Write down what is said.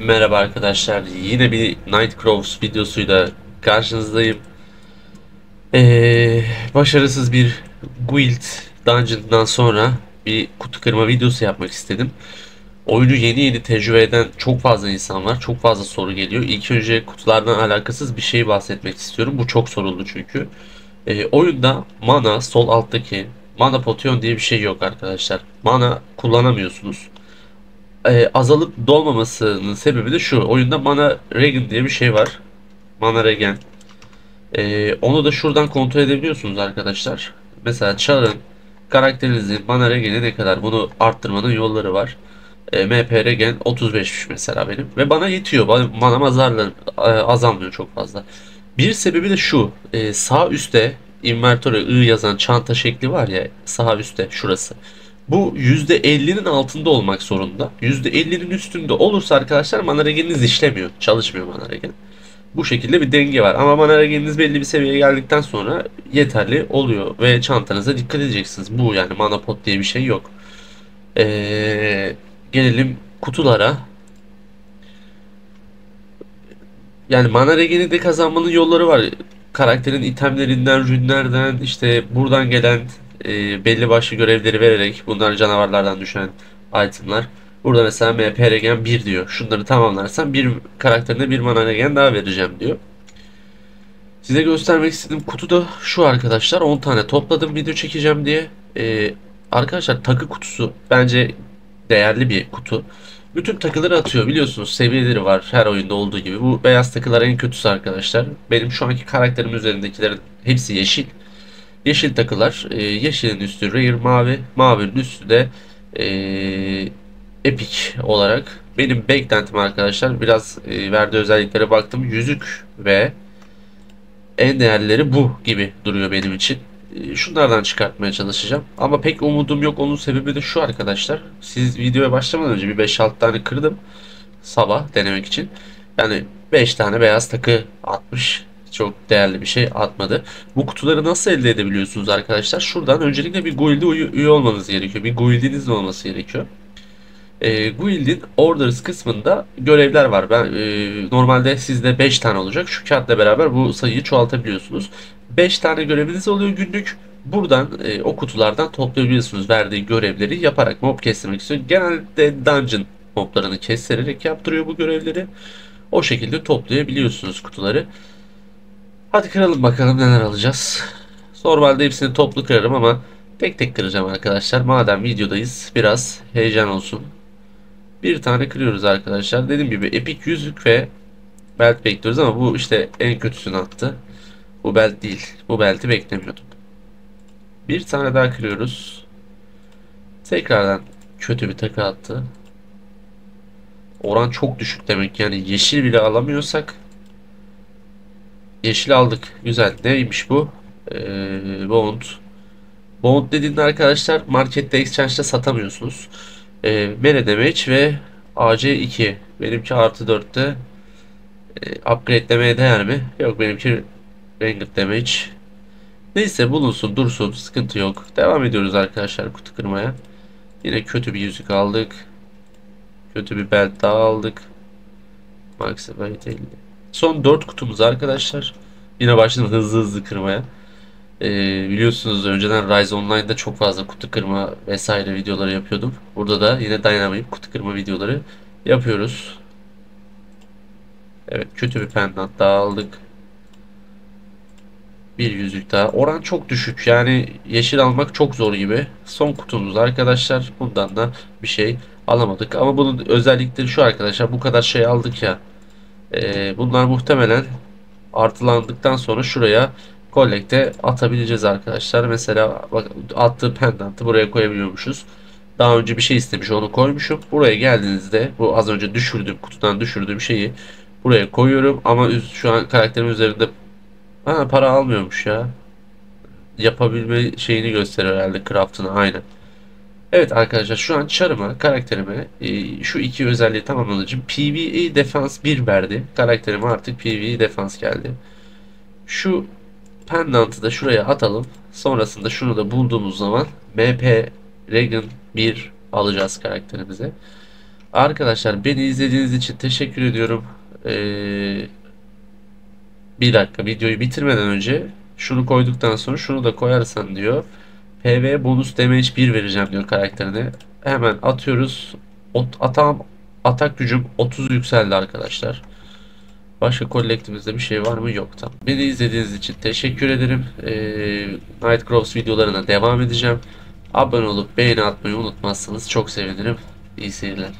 Merhaba arkadaşlar. Yine bir Nightcrawls videosuyla karşınızdayım. Ee, başarısız bir Guild Dungeon'dan sonra bir kutu kırma videosu yapmak istedim. Oyunu yeni yeni tecrübe eden çok fazla insan var. Çok fazla soru geliyor. İlk önce kutulardan alakasız bir şey bahsetmek istiyorum. Bu çok soruldu çünkü. Ee, oyunda mana sol alttaki mana potion diye bir şey yok arkadaşlar. Mana kullanamıyorsunuz e, azalıp dolmamasının sebebi de şu. Oyunda mana regen diye bir şey var. Mana regen. E, onu da şuradan kontrol edebiliyorsunuz arkadaşlar. Mesela Char'ın karakterinizin mana regeni ne kadar? Bunu arttırmanın yolları var. E, MP regen 35'miş mesela benim. Ve bana yetiyor. Manam azarlı, e, azalmıyor çok fazla. Bir sebebi de şu. E, sağ üstte invertöre I yazan çanta şekli var ya sağ üstte şurası. Bu %50'nin altında olmak zorunda. %50'nin üstünde olursa arkadaşlar mana regeniniz işlemiyor. Çalışmıyor mana regen. Bu şekilde bir denge var. Ama mana regeniniz belli bir seviyeye geldikten sonra yeterli oluyor. Ve çantanıza dikkat edeceksiniz. Bu yani mana pot diye bir şey yok. Ee, gelelim kutulara. Yani mana regeni de kazanmanın yolları var. Karakterin itemlerinden, rünlerden, işte buradan gelen e, belli başlı görevleri vererek bunlar canavarlardan düşen itemlar. Burada mesela MP regen 1 diyor. Şunları tamamlarsan bir karakterine bir mana regen daha vereceğim diyor. Size göstermek istediğim kutu da şu arkadaşlar. 10 tane topladım video çekeceğim diye. Ee, arkadaşlar takı kutusu bence değerli bir kutu. Bütün takıları atıyor biliyorsunuz seviyeleri var her oyunda olduğu gibi. Bu beyaz takılar en kötüsü arkadaşlar. Benim şu anki karakterim üzerindekilerin hepsi yeşil. Yeşil takılar. E, yeşilin üstü rare mavi. Mavinin üstü de e, epic olarak. Benim beklentim arkadaşlar biraz e, verdiği özelliklere baktım. Yüzük ve en değerleri bu gibi duruyor benim için. E, şunlardan çıkartmaya çalışacağım. Ama pek umudum yok. Onun sebebi de şu arkadaşlar. Siz videoya başlamadan önce bir 5-6 tane kırdım. Sabah denemek için. Yani 5 tane beyaz takı atmış çok değerli bir şey atmadı. Bu kutuları nasıl elde edebiliyorsunuz arkadaşlar? Şuradan öncelikle bir guild'e üye olmanız gerekiyor. Bir guild'iniz olması gerekiyor. E, guild'in orders kısmında görevler var. Ben e, normalde sizde 5 tane olacak. Şu kağıtla beraber bu sayıyı çoğaltabiliyorsunuz. 5 tane göreviniz oluyor günlük. Buradan e, o kutulardan toplayabiliyorsunuz verdiği görevleri yaparak mob kestirmek istiyor. Genelde dungeon moblarını kestirerek yaptırıyor bu görevleri. O şekilde toplayabiliyorsunuz kutuları. Hadi kıralım bakalım neler alacağız. Normalde hepsini toplu kırarım ama tek tek kıracağım arkadaşlar. Madem videodayız biraz heyecan olsun. Bir tane kırıyoruz arkadaşlar. Dediğim gibi epik yüzük ve belt bekliyoruz ama bu işte en kötüsünü attı. Bu belt değil. Bu belti beklemiyordum. Bir tane daha kırıyoruz. Tekrardan kötü bir takı attı. Oran çok düşük demek yani yeşil bile alamıyorsak Yeşil aldık. Güzel. Neymiş bu? Ee, Bond. Bond dediğinde arkadaşlar markette exchange'de satamıyorsunuz. Ee, Mere Damage ve AC2. Benimki artı 4'te e, upgradelemeye değer mi? Yok benimki Ranger Damage. Neyse bulunsun dursun sıkıntı yok. Devam ediyoruz arkadaşlar kutu kırmaya. Yine kötü bir yüzük aldık. Kötü bir belt daha aldık. Max 50. Son 4 kutumuz arkadaşlar. Yine başladım hızlı hızlı kırmaya. Ee, biliyorsunuz önceden Rise Online'da çok fazla kutu kırma vesaire videoları yapıyordum. Burada da yine dayanamayıp kutu kırma videoları yapıyoruz. Evet kötü bir pendant daha aldık. Bir yüzük daha. Oran çok düşük. Yani yeşil almak çok zor gibi. Son kutumuz arkadaşlar. Bundan da bir şey alamadık. Ama bunun özellikleri şu arkadaşlar. Bu kadar şey aldık ya. Ee, bunlar muhtemelen artılandıktan sonra şuraya kollekte atabileceğiz arkadaşlar. Mesela bak attığı pendantı buraya koyabiliyormuşuz. Daha önce bir şey istemiş onu koymuşum. Buraya geldiğinizde bu az önce düşürdüğüm kutudan düşürdüğüm şeyi buraya koyuyorum. Ama şu an karakterim üzerinde ha, para almıyormuş ya. Yapabilme şeyini gösteriyor herhalde craft'ını aynen. Evet arkadaşlar şu an çarıma, karakterime şu iki özelliği tamamlanacağım. PvE defans 1 verdi. Karakterime artık PvE defans geldi. Şu pendantı da şuraya atalım. Sonrasında şunu da bulduğumuz zaman MP Regan 1 alacağız karakterimize. Arkadaşlar beni izlediğiniz için teşekkür ediyorum. Ee, bir dakika videoyu bitirmeden önce şunu koyduktan sonra şunu da koyarsan diyor. PV bonus damage 1 vereceğim diyor karakterine. Hemen atıyoruz. Ot, atam, atak gücüm 30 yükseldi arkadaşlar. Başka kolektimizde bir şey var mı? Yok tamam. Beni izlediğiniz için teşekkür ederim. Ee, Night Cross videolarına devam edeceğim. Abone olup beğeni atmayı unutmazsanız çok sevinirim. İyi seyirler.